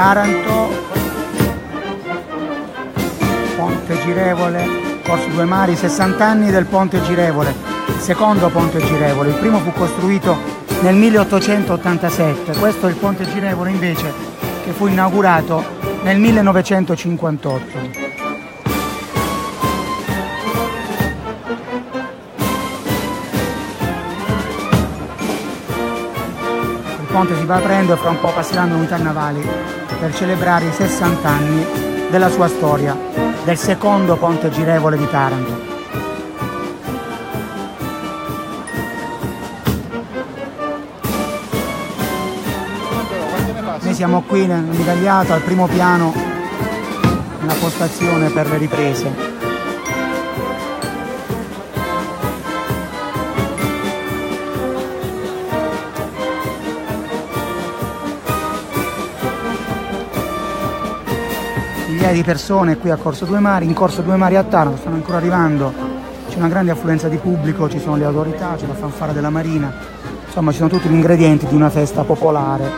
Taranto, Ponte Girevole, Corso Due Mari, 60 anni del Ponte Girevole, secondo Ponte Girevole. Il primo fu costruito nel 1887, questo è il Ponte Girevole invece che fu inaugurato nel 1958. ponte si va aprendo e fra un po' passeranno unità navali per celebrare i 60 anni della sua storia, del secondo ponte girevole di Taranto. Noi siamo qui nell'Itagliato, al primo piano, nella postazione per le riprese. Migliaia di persone qui a Corso Due Mari, in Corso Due Mari a Taranto, stanno ancora arrivando, c'è una grande affluenza di pubblico, ci sono le autorità, c'è la fanfara della Marina, insomma ci sono tutti gli ingredienti di una festa popolare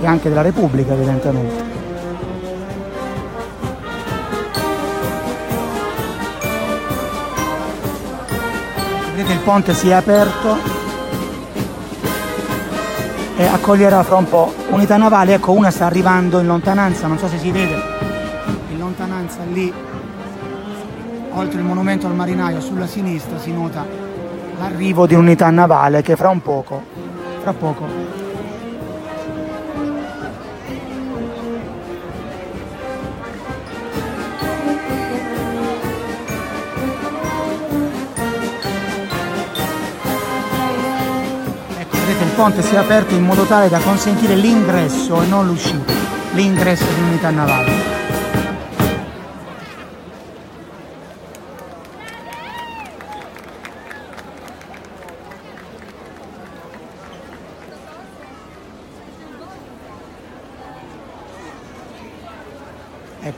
e anche della Repubblica evidentemente. Vedete il ponte si è aperto e accoglierà fra un po' unità navali, ecco una sta arrivando in lontananza, non so se si vede, lontananza lì, oltre il monumento al marinaio, sulla sinistra si nota l'arrivo di unità navale che fra un poco, fra poco ecco, il ponte si è aperto in modo tale da consentire l'ingresso e non l'uscita, l'ingresso di unità navale.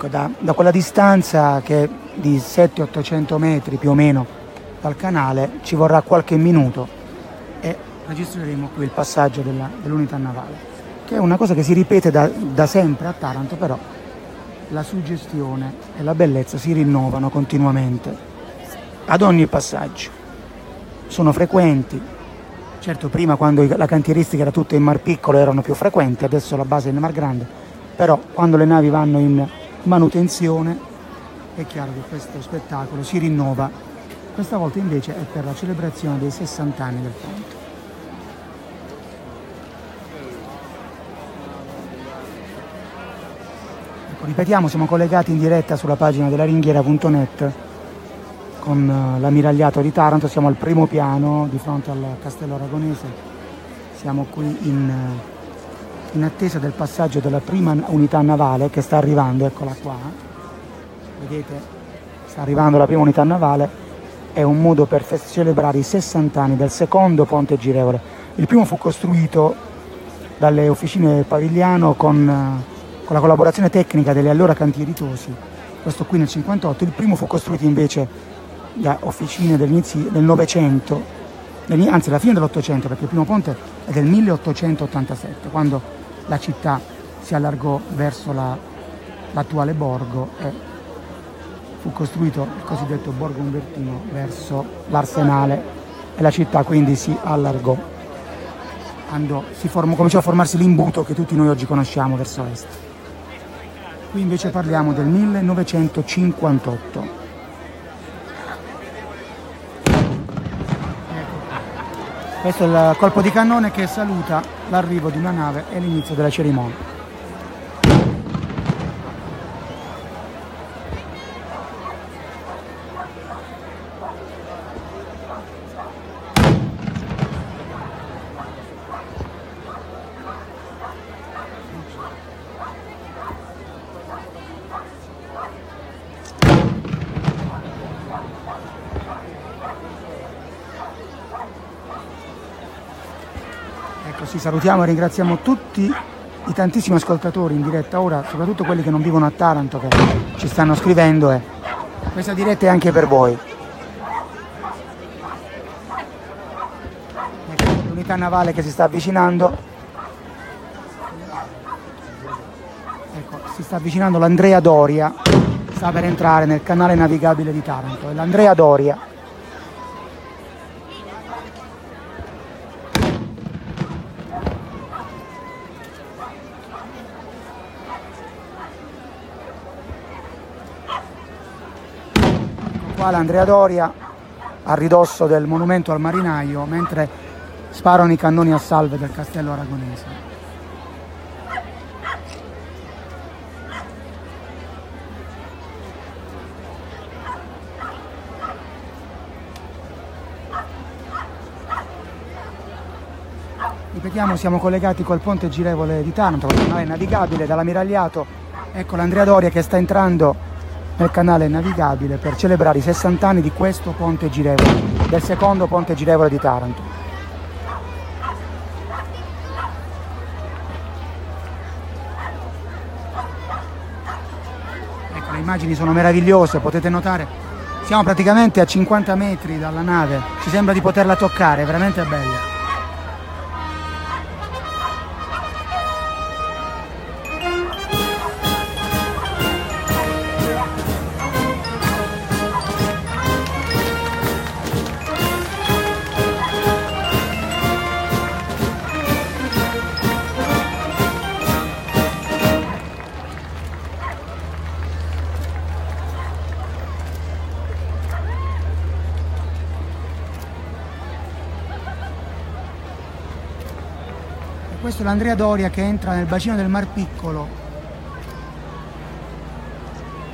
Ecco, da, da quella distanza che è di 700-800 metri più o meno dal canale ci vorrà qualche minuto e registreremo qui il passaggio della, dell'unità navale, che è una cosa che si ripete da, da sempre a Taranto, però la suggestione e la bellezza si rinnovano continuamente ad ogni passaggio. Sono frequenti, certo prima quando la cantieristica era tutta in mar piccolo erano più frequenti, adesso la base è in mar grande, però quando le navi vanno in manutenzione, è chiaro che questo spettacolo si rinnova. Questa volta invece è per la celebrazione dei 60 anni del ponte. Ecco, ripetiamo, siamo collegati in diretta sulla pagina della ringhiera.net con eh, l'ammiragliato di Taranto, siamo al primo piano di fronte al castello aragonese, siamo qui in eh, in attesa del passaggio della prima unità navale che sta arrivando, eccola qua, vedete, sta arrivando la prima unità navale, è un modo per celebrare i 60 anni del secondo ponte girevole. Il primo fu costruito dalle officine Pavigliano con, con la collaborazione tecnica delle allora cantieri Tosi, questo qui nel 58, il primo fu costruito invece da officine dell'inizio del Novecento, anzi alla fine dell'Ottocento, perché il primo ponte è del 1887, quando la città si allargò verso la, l'attuale borgo e fu costruito il cosiddetto borgo umbertino verso l'arsenale e la città quindi si allargò. Andò, si formò, cominciò a formarsi l'imbuto che tutti noi oggi conosciamo verso est. Qui invece parliamo del 1958. Questo è il colpo di cannone che saluta l'arrivo di una nave e l'inizio della cerimonia. Sì, salutiamo e ringraziamo tutti i tantissimi ascoltatori in diretta ora, soprattutto quelli che non vivono a Taranto, che ci stanno scrivendo e questa diretta è anche per voi. Ecco, l'unità navale che si sta avvicinando. si sta avvicinando l'Andrea Doria, sta per entrare nel canale navigabile di Taranto. È l'Andrea Doria. Ecco qua l'Andrea Doria a ridosso del monumento al marinaio mentre sparano i cannoni a salve del castello aragonese. Ripetiamo, siamo collegati col ponte girevole di Taranto, col canale navigabile dall'ammiragliato. Ecco l'Andrea Doria che sta entrando nel canale navigabile per celebrare i 60 anni di questo ponte girevole, del secondo ponte girevole di Taranto. Ecco, le immagini sono meravigliose, potete notare, siamo praticamente a 50 metri dalla nave, ci sembra di poterla toccare, è veramente bella. Questo è l'Andrea Doria che entra nel bacino del Mar Piccolo,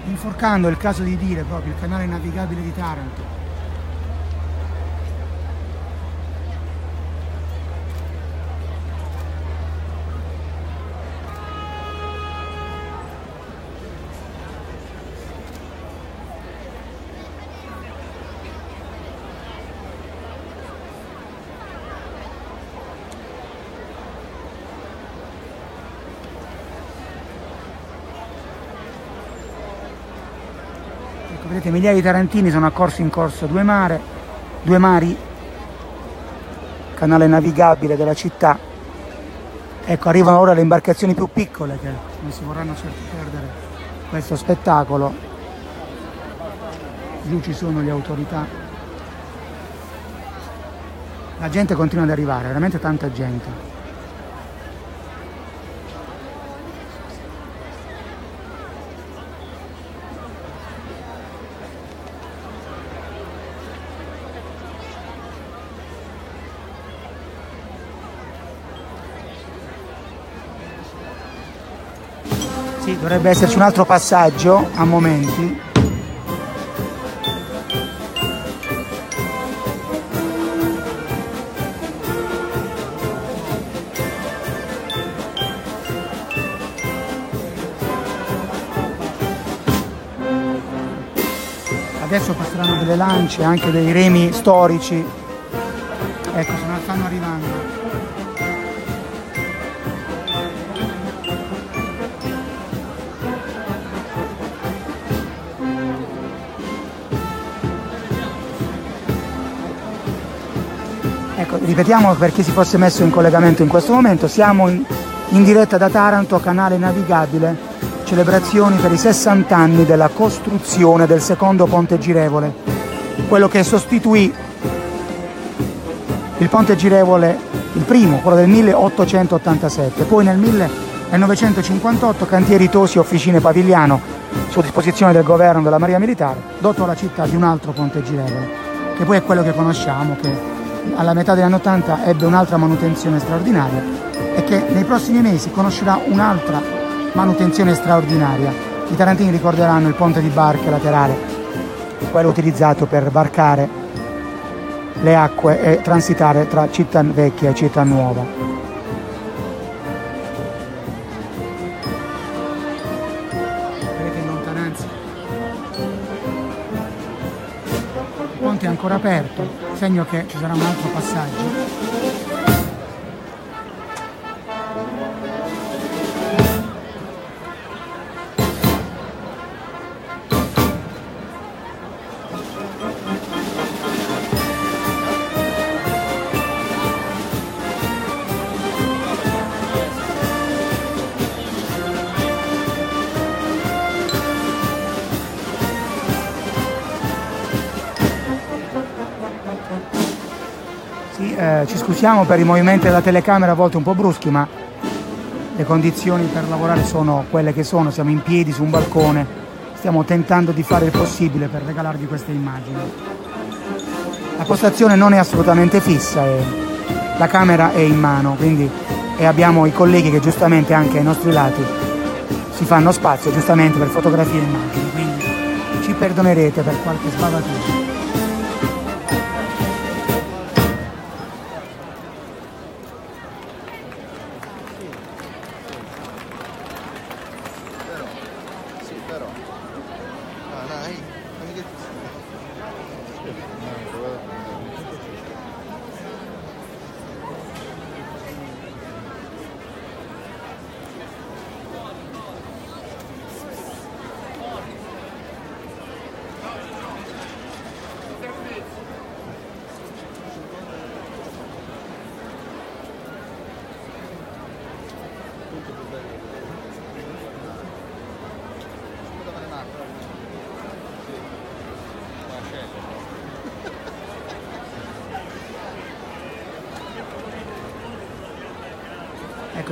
inforcando, è il caso di dire proprio, il canale navigabile di Taranto. Vedete migliaia di tarantini sono accorsi in corso due, mare, due mari, canale navigabile della città. Ecco, arrivano ora le imbarcazioni più piccole che non si vorranno certo perdere questo spettacolo. Giù ci sono le autorità. La gente continua ad arrivare, veramente tanta gente. Dovrebbe esserci un altro passaggio a momenti. Adesso passeranno delle lance, anche dei remi storici. Ecco, stanno arrivando. Ripetiamo per chi si fosse messo in collegamento in questo momento, siamo in, in diretta da Taranto, canale navigabile, celebrazioni per i 60 anni della costruzione del secondo ponte girevole, quello che sostituì il ponte girevole, il primo, quello del 1887, poi nel 1958 Cantieri Tosi Officine Pavigliano, su disposizione del governo della Maria Militare, dotò la città di un altro ponte girevole, che poi è quello che conosciamo, che alla metà degli anni 80 ebbe un'altra manutenzione straordinaria e che nei prossimi mesi conoscerà un'altra manutenzione straordinaria. I tarantini ricorderanno il ponte di barche laterale, quello utilizzato per barcare le acque e transitare tra città vecchia e città nuova. Aperto, segno che ci sarà un altro passaggio. Ci scusiamo per i movimenti della telecamera a volte un po' bruschi, ma le condizioni per lavorare sono quelle che sono, siamo in piedi su un balcone, stiamo tentando di fare il possibile per regalarvi queste immagini. La postazione non è assolutamente fissa, e la camera è in mano, quindi e abbiamo i colleghi che giustamente anche ai nostri lati si fanno spazio giustamente per fotografie e immagini, quindi ci perdonerete per qualche sbavatura.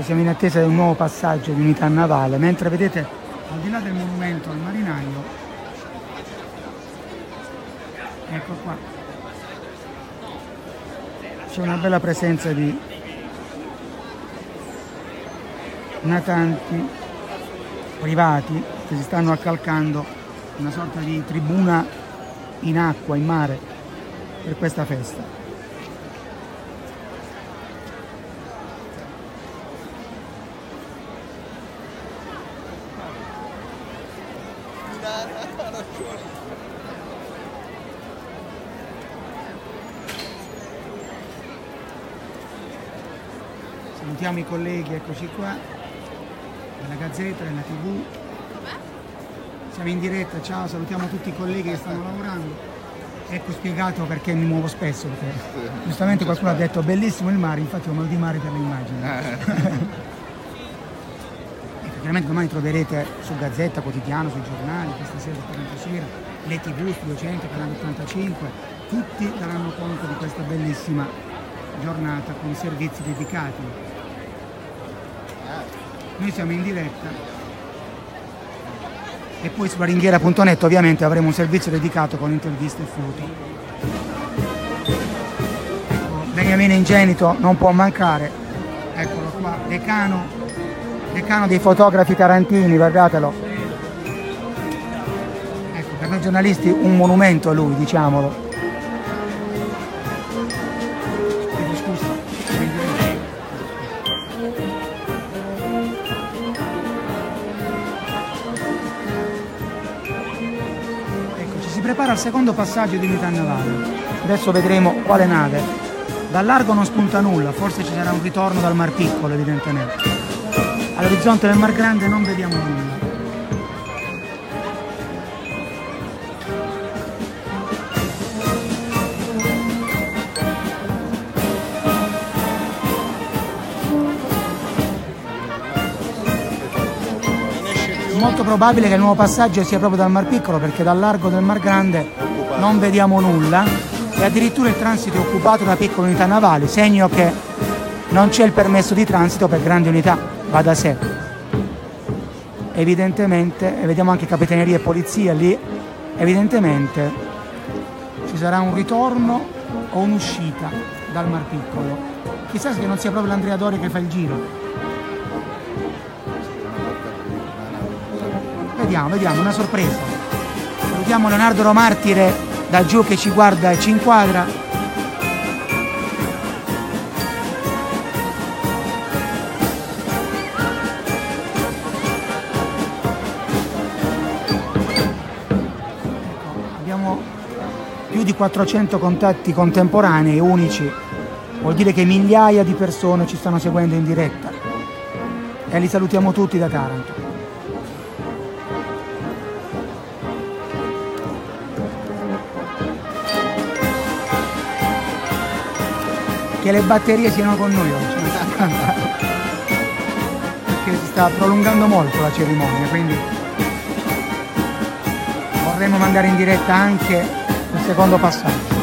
Ecco, siamo in attesa di un nuovo passaggio di unità navale, mentre vedete al di là del monumento al marinaio, ecco qua, c'è una bella presenza di natanti privati che si stanno accalcando una sorta di tribuna in acqua, in mare, per questa festa. Salutiamo i colleghi, eccoci qua, della Gazzetta, della TV. Siamo in diretta, ciao, salutiamo tutti i colleghi che stanno lavorando. Ecco spiegato perché mi muovo spesso, perché giustamente qualcuno ha detto bellissimo il mare, infatti ho mal di mare per le immagini. Eh. Chiaramente domani troverete su Gazzetta, Quotidiano, sui giornali, questa sera, su sera, le tv su 200, canale 85, tutti daranno conto di questa bellissima giornata con servizi dedicati. Noi siamo in diretta e poi su ringhiera.net ovviamente avremo un servizio dedicato con interviste e foto. Ecco, Beniamino Ingenito non può mancare, eccolo qua, decano decano dei fotografi tarantini, guardatelo. Ecco, per noi giornalisti un monumento a lui, diciamolo. Secondo passaggio di unità navale. Adesso vedremo quale nave. Dal largo non spunta nulla, forse ci sarà un ritorno dal Mar Piccolo evidentemente. All'orizzonte del Mar Grande non vediamo nulla. Molto probabile che il nuovo passaggio sia proprio dal Mar Piccolo perché dal largo del Mar Grande non vediamo nulla e addirittura il transito è occupato da piccole unità navali, segno che non c'è il permesso di transito per grandi unità va da sé. Evidentemente, e vediamo anche capitaneria e polizia lì, evidentemente ci sarà un ritorno o un'uscita dal Mar Piccolo. Chissà se non sia proprio l'Andrea Dori che fa il giro. Vediamo, vediamo, una sorpresa. Salutiamo Leonardo Romartire da giù che ci guarda e ci inquadra. più di 400 contatti contemporanei, unici, vuol dire che migliaia di persone ci stanno seguendo in diretta e li salutiamo tutti da Taranto. che le batterie siano con noi oggi. Perché si sta prolungando molto la cerimonia, quindi vorremmo mandare in diretta anche il secondo passaggio.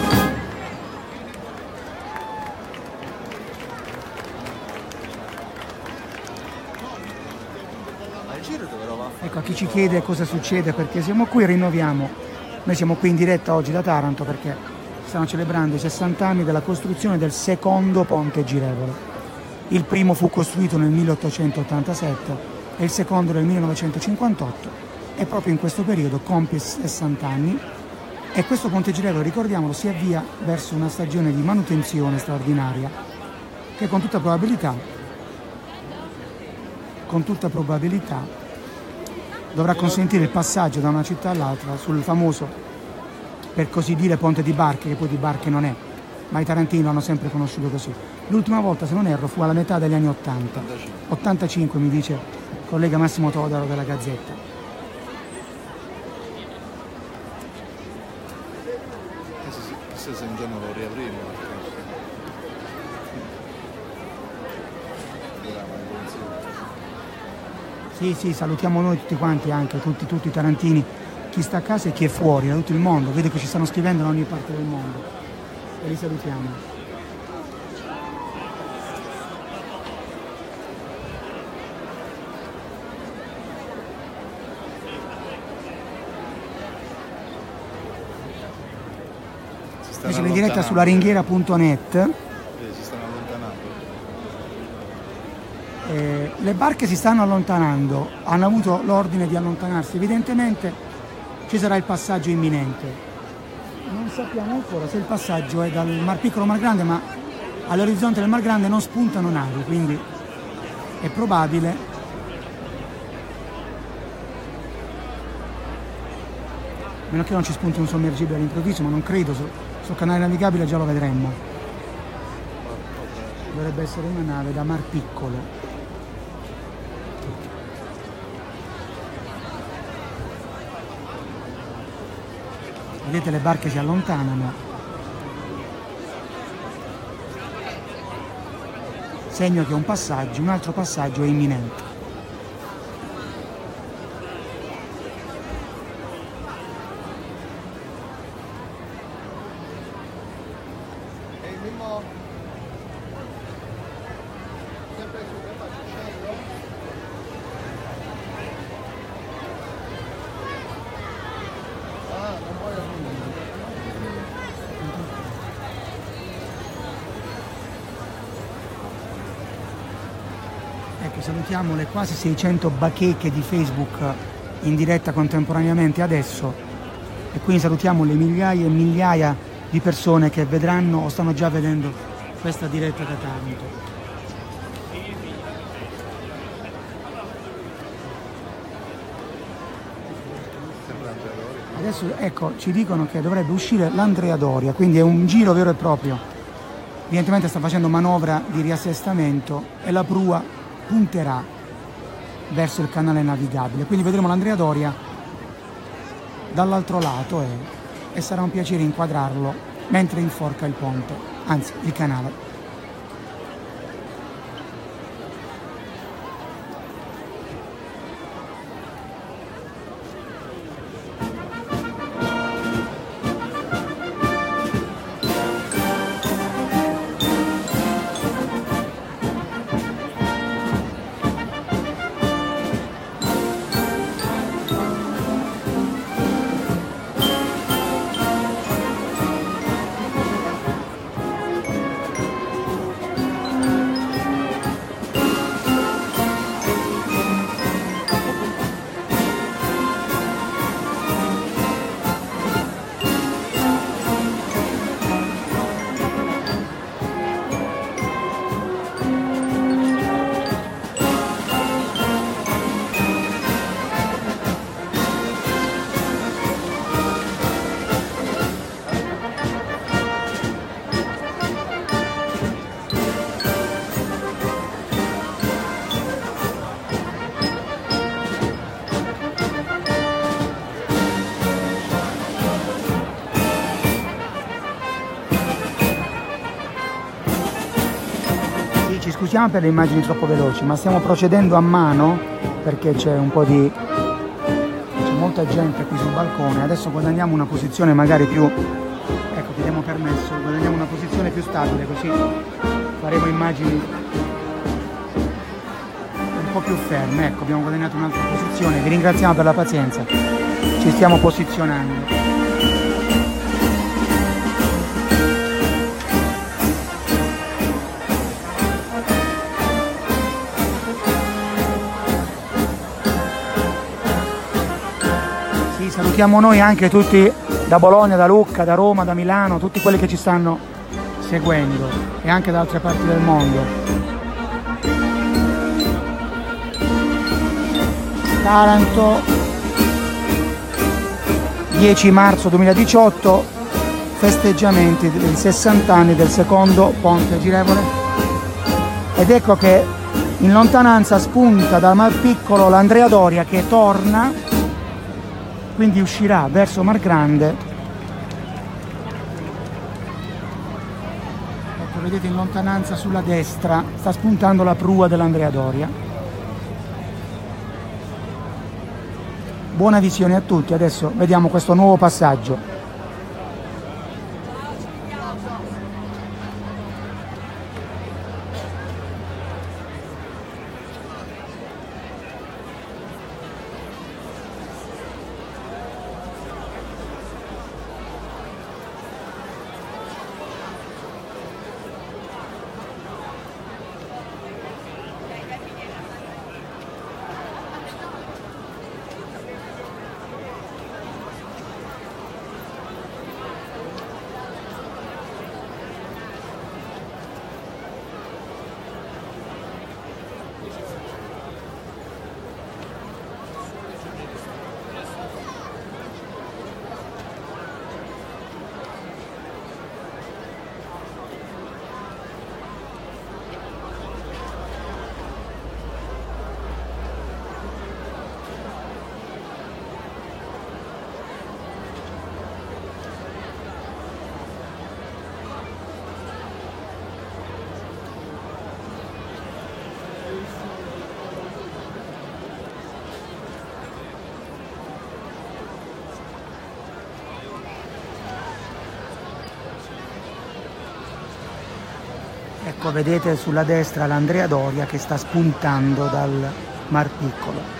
Ecco, a chi ci chiede cosa succede, perché siamo qui, rinnoviamo. Noi siamo qui in diretta oggi da Taranto perché stanno celebrando i 60 anni della costruzione del secondo ponte girevole. Il primo fu costruito nel 1887 e il secondo nel 1958 e proprio in questo periodo compie 60 anni e questo ponte girevole, ricordiamolo, si avvia verso una stagione di manutenzione straordinaria che con tutta probabilità, con tutta probabilità dovrà consentire il passaggio da una città all'altra sul famoso, per così dire, ponte di barche, che poi di barche non è, ma i tarantini lo hanno sempre conosciuto così. L'ultima volta, se non erro, fu alla metà degli anni 80. 85 mi dice il collega Massimo Todaro della Gazzetta. Chissà se un giorno lo riavremo. Sì, sì, salutiamo noi tutti quanti anche, tutti, tutti i tarantini, chi sta a casa e chi è fuori, da tutto il mondo. Vedo che ci stanno scrivendo da ogni parte del mondo. E li salutiamo. Invece in diretta sulla ringhiera.net. Allontanando. Eh, le barche si stanno allontanando, hanno avuto l'ordine di allontanarsi, evidentemente ci sarà il passaggio imminente. Non sappiamo ancora se il passaggio è dal Mar Piccolo al Mar Grande, ma all'orizzonte del Mar Grande non spuntano navi, quindi è probabile a meno che non ci spunti un sommergibile all'improvviso, ma non credo, su- sul canale navigabile già lo vedremmo. Dovrebbe essere una nave da Mar Piccolo. Vedete le barche si allontanano. Segno che un passaggio, un altro passaggio è imminente. E il Mimmo? Sempre su tema Cicello? Ah, non vuoi Salutiamo le quasi 600 bacheche di Facebook in diretta contemporaneamente adesso e quindi salutiamo le migliaia e migliaia di persone che vedranno o stanno già vedendo questa diretta da Taranto. Adesso ecco, ci dicono che dovrebbe uscire l'Andrea Doria, quindi è un giro vero e proprio. Evidentemente sta facendo manovra di riassestamento e la prua punterà verso il canale navigabile. Quindi vedremo l'Andrea Doria dall'altro lato e, e sarà un piacere inquadrarlo mentre inforca il ponte, anzi il canale. Scusiamo per le immagini troppo veloci, ma stiamo procedendo a mano perché c'è un po' di... c'è molta gente qui sul balcone. Adesso guadagniamo una posizione magari più... ecco, chiediamo permesso, guadagniamo una posizione più stabile così faremo immagini un po' più ferme, ecco, abbiamo guadagnato un'altra posizione, vi ringraziamo per la pazienza, ci stiamo posizionando. Salutiamo noi anche tutti da Bologna, da Lucca, da Roma, da Milano, tutti quelli che ci stanno seguendo e anche da altre parti del mondo. Taranto 10 marzo 2018 festeggiamenti dei 60 anni del secondo ponte girevole ed ecco che in lontananza spunta dal Mar Piccolo l'Andrea Doria che torna quindi uscirà verso Mar Grande ecco vedete in lontananza sulla destra sta spuntando la prua dell'Andrea Doria Buona visione a tutti, adesso vediamo questo nuovo passaggio. Ecco, vedete sulla destra l'Andrea Doria che sta spuntando dal Mar Piccolo.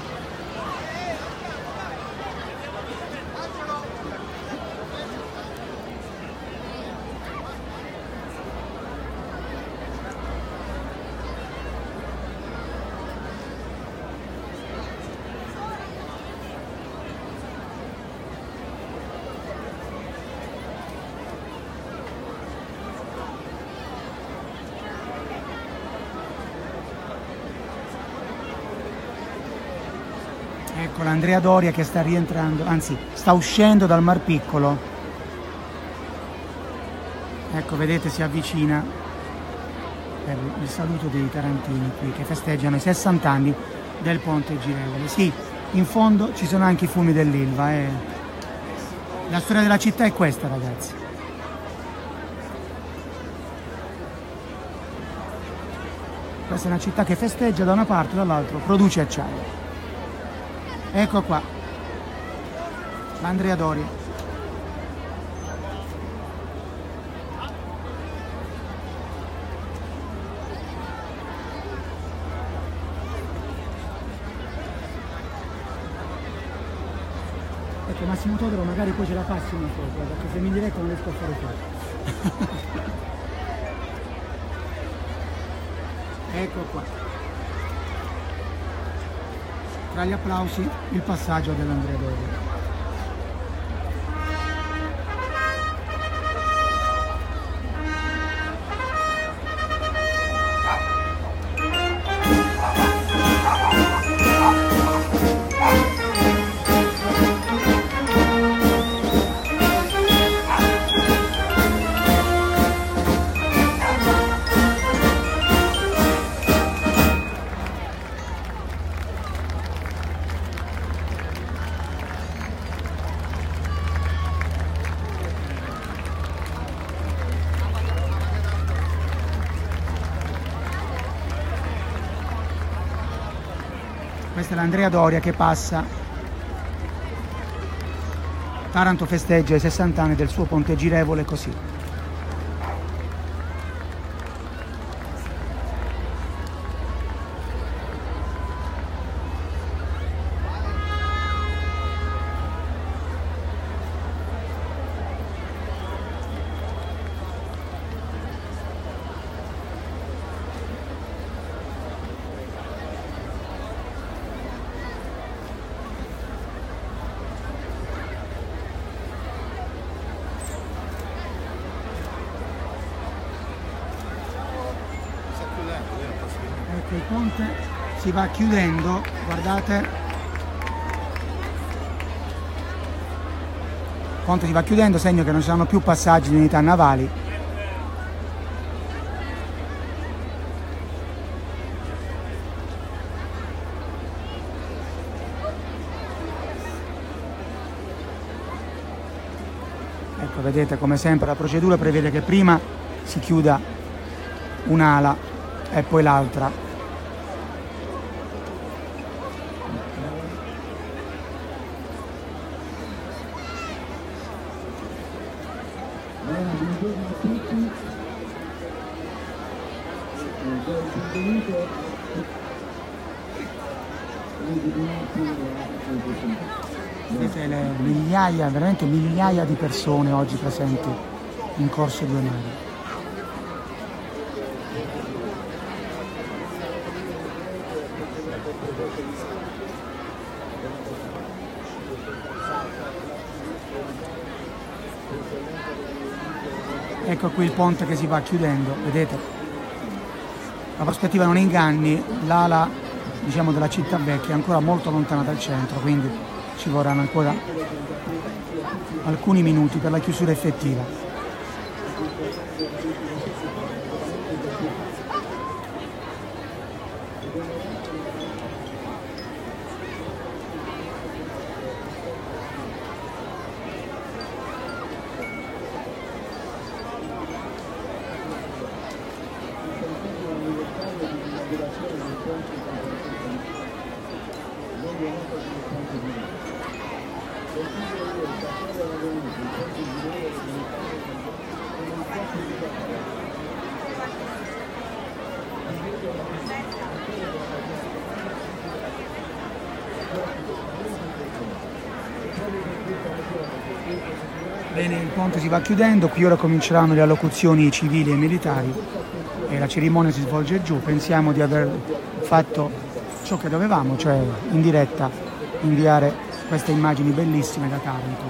Ecco l'Andrea Doria che sta rientrando, anzi sta uscendo dal Mar Piccolo. Ecco, vedete si avvicina per il saluto dei tarantini qui che festeggiano i 60 anni del ponte girevole. Sì, in fondo ci sono anche i fumi dell'Ilva. Eh. La storia della città è questa ragazzi. Questa è una città che festeggia da una parte e dall'altra produce acciaio. Ecco qua, l'Andrea Dori. Ecco Massimo Todoro magari poi ce la passi una foto, perché se mi diretto non riesco a fare foto. ecco qua tra gli applausi il passaggio dell'Andrea Doria. Questa è l'Andrea Doria che passa. Taranto festeggia i 60 anni del suo ponte girevole così Ecco, il ponte si va chiudendo, guardate. Il ponte si va chiudendo, segno che non ci saranno più passaggi di unità navali. Ecco, vedete come sempre la procedura prevede che prima si chiuda un'ala e poi l'altra. Vedete le migliaia, veramente migliaia di persone oggi presenti in Corso Mari. Ecco qui il ponte che si va chiudendo, vedete? La prospettiva non inganni, l'ala diciamo, della città vecchia è ancora molto lontana dal centro, quindi ci vorranno ancora alcuni minuti per la chiusura effettiva. Bene, il ponte si va chiudendo, qui ora cominceranno le allocuzioni civili e militari e la cerimonia si svolge giù. Pensiamo di aver fatto ciò che dovevamo, cioè in diretta inviare queste immagini bellissime da Taranto.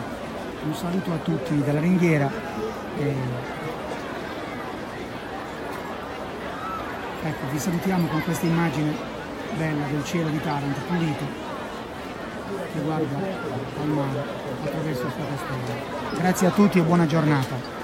Un saluto a tutti dalla ringhiera. E... Ecco, vi salutiamo con questa immagine bella del cielo di Taranto, pulito che guarda al mare attraverso il suo castello. Grazie a tutti e buona giornata.